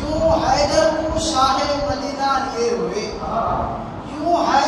یوں حیدر کو شاہ مدینہ لیے ہوئے یوں حیدر